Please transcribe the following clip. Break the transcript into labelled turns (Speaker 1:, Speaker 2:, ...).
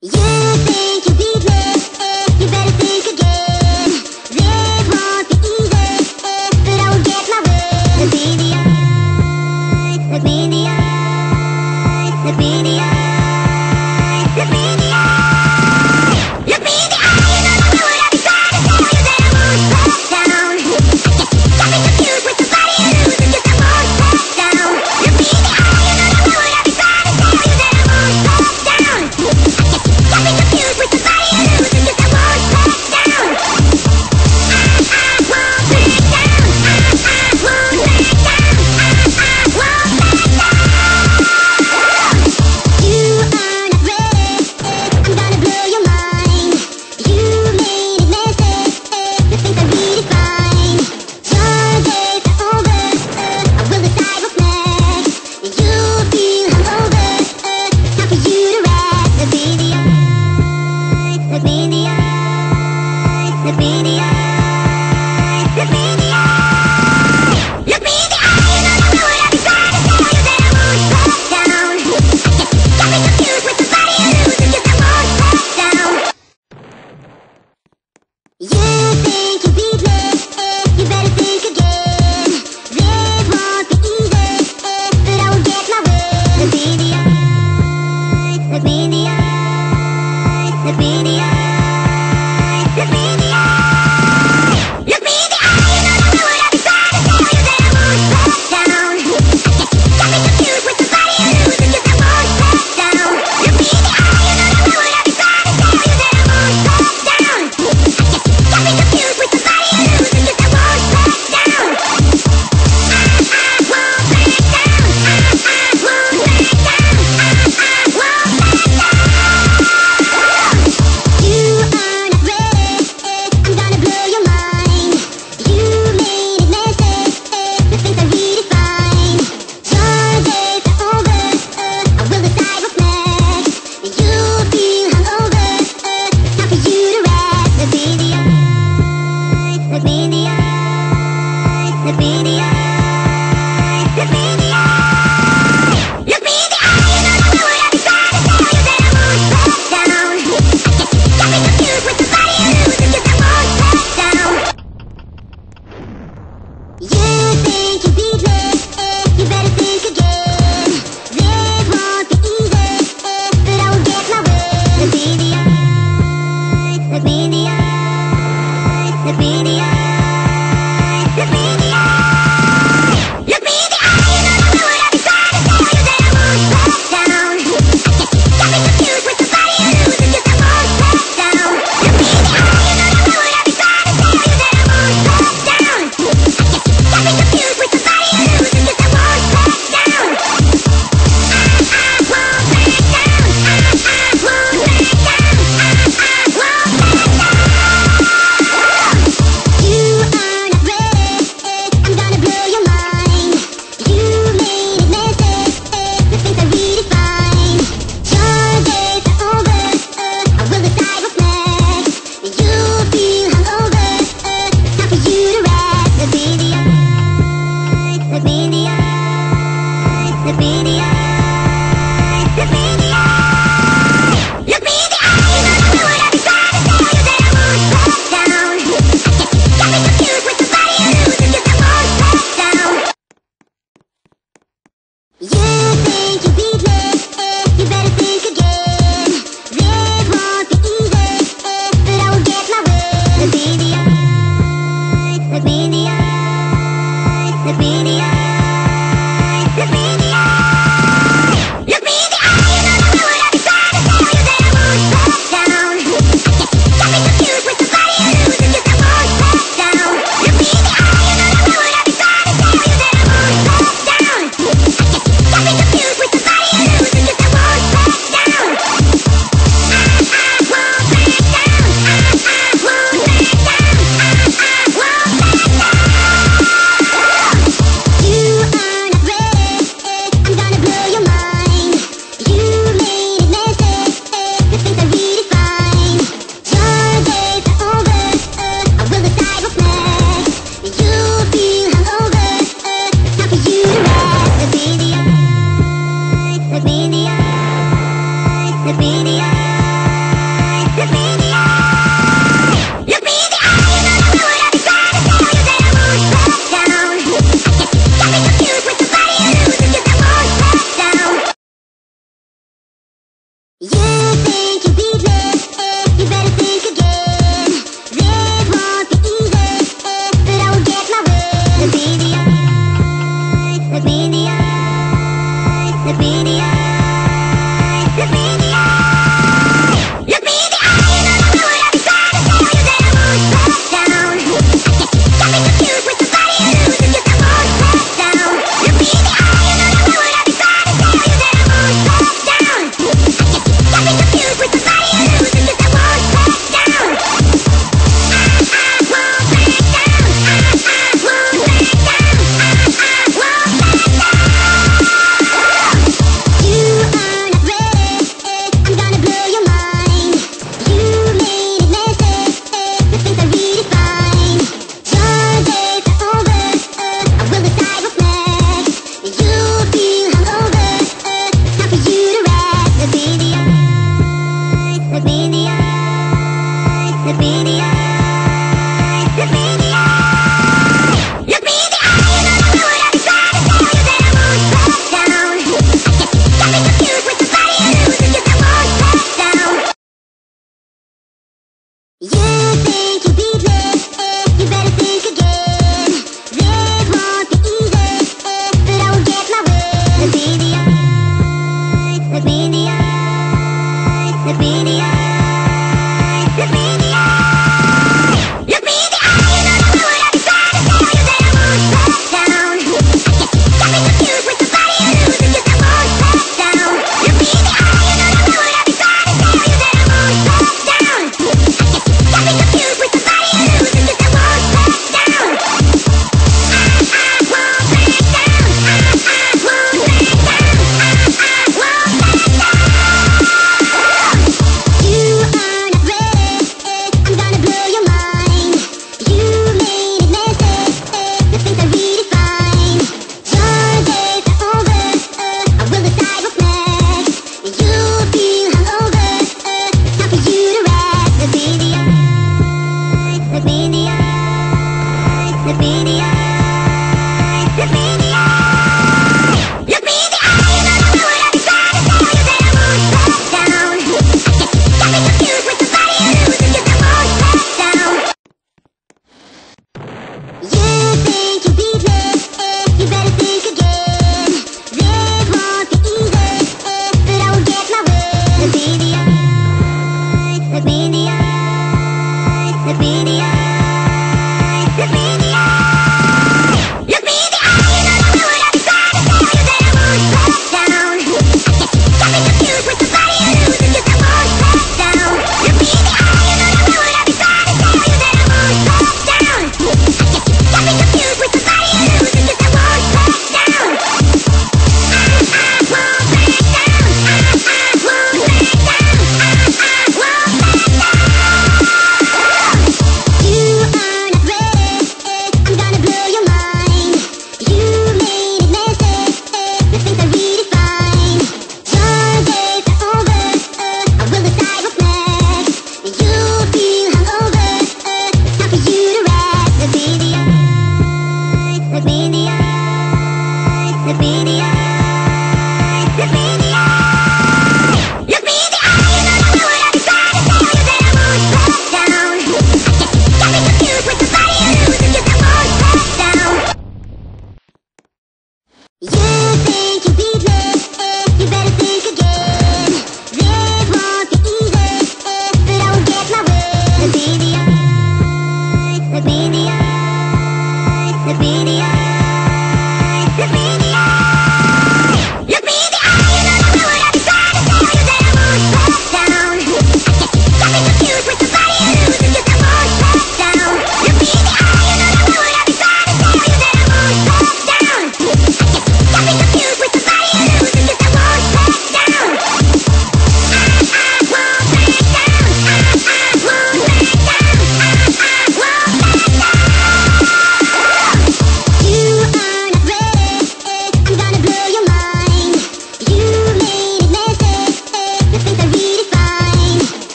Speaker 1: You think you beat